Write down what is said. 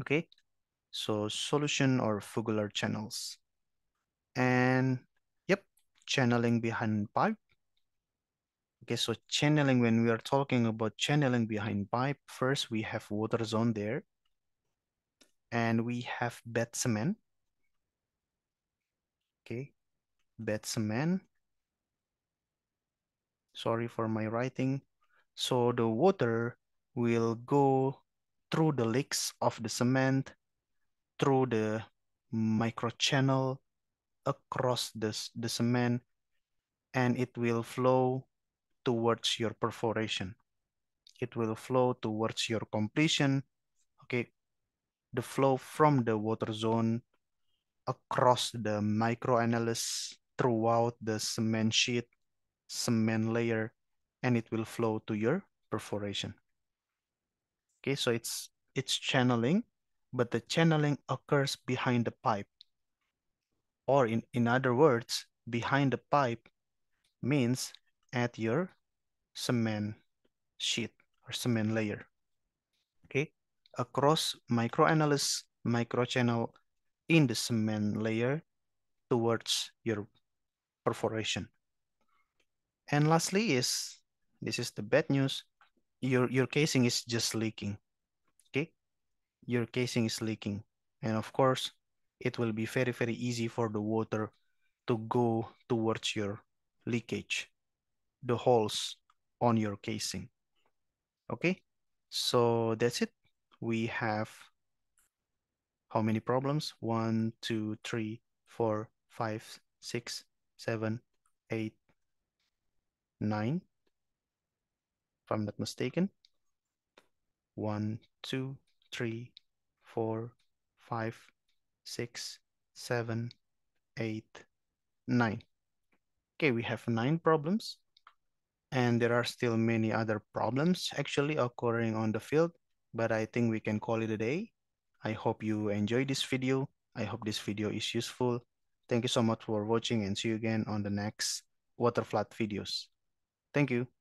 Okay, so solution or vugular channels. And yep, channeling behind pipe. Okay, so channeling, when we are talking about channeling behind pipe, first we have water zone there. And we have bed cement. Okay, bed cement. Sorry for my writing. So the water will go through the leaks of the cement, through the micro channel, across the, the cement, and it will flow towards your perforation. It will flow towards your completion. Okay, the flow from the water zone across the microannulus throughout the cement sheet, cement layer, and it will flow to your perforation. Okay, so it's it's channeling, but the channeling occurs behind the pipe. Or in, in other words, behind the pipe means at your cement sheet or cement layer. Okay, across microannulus, microchannel in the cement layer towards your perforation. And lastly is, this is the bad news, your, your casing is just leaking, okay? Your casing is leaking. And of course, it will be very, very easy for the water to go towards your leakage, the holes on your casing. Okay, so that's it. We have how many problems? One, two, three, four, five, six, seven, eight, nine, if I'm not mistaken. One, two, three, four, five, six, seven, eight, nine. Okay, we have nine problems. And there are still many other problems actually occurring on the field, but I think we can call it a day. I hope you enjoyed this video. I hope this video is useful. Thank you so much for watching and see you again on the next water flood videos. Thank you.